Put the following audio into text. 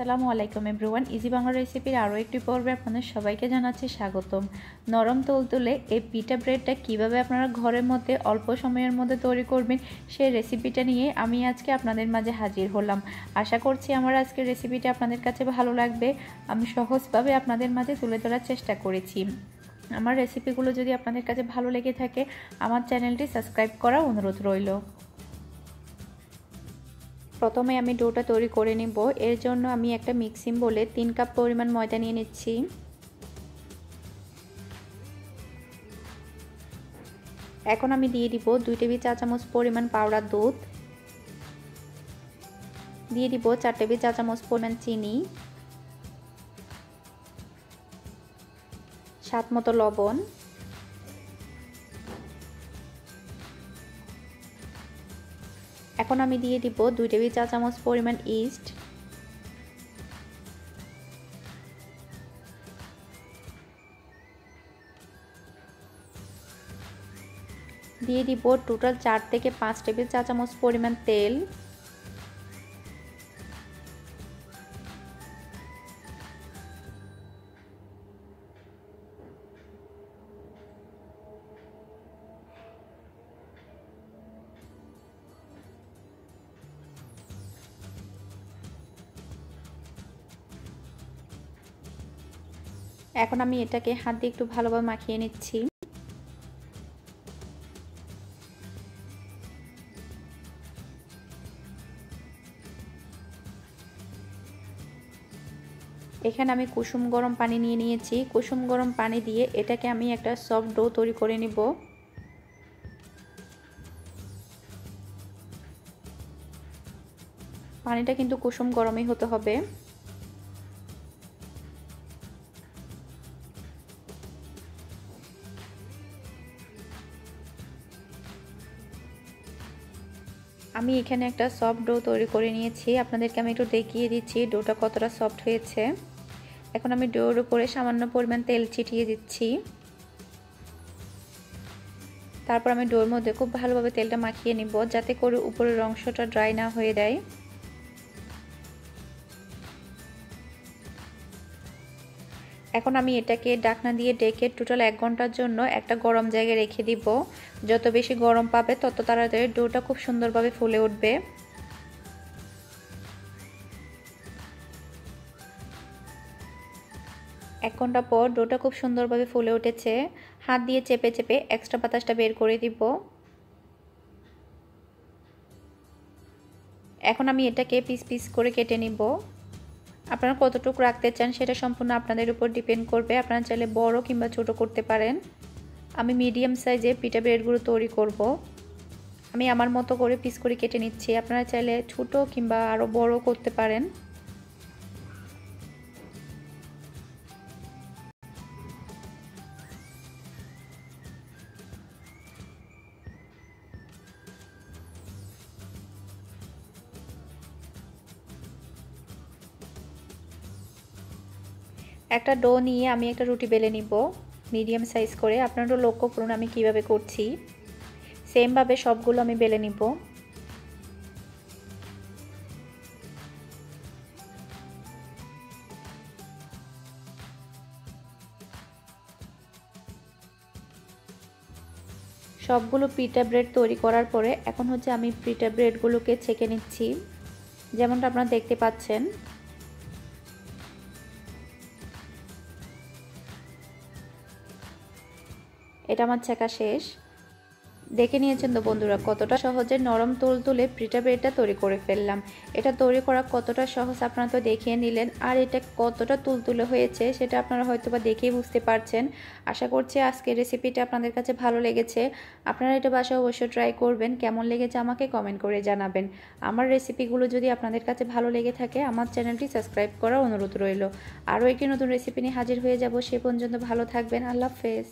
আসসালামু আলাইকুম everyone. Easy Bangla রেসিপির আরও একটি পর্বে আপনাদের সবাইকে জানাচ্ছি স্বাগতম। নরম তুলতুলে এই পিঠা ব্রেডটা কীভাবে আপনারা ঘরের মধ্যে অল্প সময়ের মধ্যে তৈরি করবেন, সেই রেসিপিটা নিয়ে আমি আজকে আপনাদের মাঝে হাজির হলাম। আশা করছি আমার আজকের রেসিপিটা আপনাদের কাছে ভালো লাগবে। আমি সহজভাবে আপনাদের মাঝে তুলে ধরার চেষ্টা করেছি। আমার রেসিপিগুলো যদি আপনাদের কাছে ভালো লেগে থাকে, আমার চ্যানেলটি সাবস্ক্রাইব করা অনুরোধ রইল। প্রথমে আমি ডোটা তৈরি করে নিব। এর জন্য আমি একটা মিক্সিং বলে তিন কাপ পরিমাণ ময়দা নিয়ে নিচ্ছি। এখন আমি দিয়ে দিব দুই টেবিল চা চামচ পরিমাণ পাউডার দুধ। দিয়ে দিব চার টেবিল চা চামচ পরিমাণ চিনি। স্বাদ মতো লবণ। এখন আমি দিয়ে দিব দুই টেবিল চা চামচ পরিমাণ ইস্ট। দিয়ে দিব টোটাল চার থেকে পাঁচ টেবিল চা চামচ পরিমাণ তেল। এখন আমি এটাকে হাত দিয়ে একটু ভালোভাবে মাখিয়ে নিচ্ছি। এখানে আমি কুসুম গরম পানি নিয়ে নিয়েছি। কুসুম গরম পানি দিয়ে এটাকে আমি একটা সফট ডো তৈরি করে নিব। পানিটা কিন্তু কুসুম গরমই হতে হবে। আমি এখানে একটা সফট ডো তৈরি করে নিয়েছি। আপনাদেরকে আমি একটু দেখিয়ে দিচ্ছি ডোটা কতটা সফট হয়েছে। এখন আমি ডোর উপরে সামান্য পরিমাণ তেল ছিটিয়ে দিচ্ছি। তারপর আমি ডোর মধ্যে খুব ভালোভাবে তেলটা মাখিয়ে নিব, যাতে করে উপরের অংশটা ড্রাই না হয়ে যায়। এখন আমি এটাকে ডাকনা দিয়ে ডেকে টোটাল এক ঘণ্টার জন্য একটা গরম জায়গায় রেখে দিব। যত বেশি গরম পাবে, তত তাড়াতাড়ি ডোটা খুব সুন্দরভাবে ফুলে উঠবে। এক ঘণ্টা পর ডোটা খুব সুন্দরভাবে ফুলে উঠেছে। হাত দিয়ে চেপে চেপে এক্সট্রা বাতাসটা বের করে দিব। এখন আমি এটাকে পিস পিস করে কেটে নিব। আপনারা কতটুকু রাখতে চান সেটা সম্পূর্ণ আপনাদের উপর ডিপেন্ড করবে। আপনারা চাইলে বড় কিংবা ছোট করতে পারেন। আমি মিডিয়াম সাইজে পিঠা ব্রেডগুলো তৈরি করব। আমি আমার মতো করে পিস করে কেটে নিচ্ছি। আপনারা চাইলে ছোট কিংবা আরও বড় করতে পারেন। একটা ডো নিয়ে আমি একটা রুটি বেলে নিব মিডিয়াম সাইজ করে। আপনারও লক্ষ্য করুন আমি কীভাবে করছি। সেমভাবে সবগুলো আমি বেলে নিব। সবগুলো পিটা ব্রেড তৈরি করার পরে এখন হচ্ছে আমি পিটা ব্রেডগুলোকে ছেঁকে নিচ্ছি। যেমনটা আপনারা দেখতে পাচ্ছেন। এটা আমার ছেঁকা শেষ। দেখে নিয়েছেন তো বন্ধুরা, কতটা সহজে নরম তোল তুলে পিঠা ব্রেডটা তৈরি করে ফেললাম। এটা তৈরি করা কতটা সহজ আপনারা তো দেখিয়ে নিলেন, আর এটা কতটা তুলতুলে হয়েছে সেটা আপনারা হয়তো বা দেখেই বুঝতে পারছেন। আশা করছি আজকের রেসিপিটা আপনাদের কাছে ভালো লেগেছে। আপনারা এটা বাসায় অবশ্যই ট্রাই করবেন, কেমন লেগেছে আমাকে কমেন্ট করে জানাবেন। আমার রেসিপিগুলো যদি আপনাদের কাছে ভালো লেগে থাকে, আমার চ্যানেলটি সাবস্ক্রাইব করার অনুরোধ রইল। আরও একটি নতুন রেসিপি নিয়ে হাজির হয়ে যাব, সে পর্যন্ত ভালো থাকবেন, আল্লাহ হাফেজ।